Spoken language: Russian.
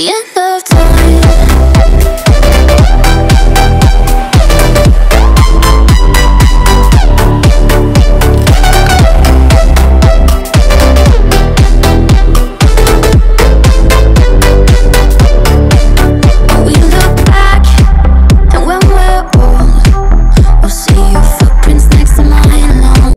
ты?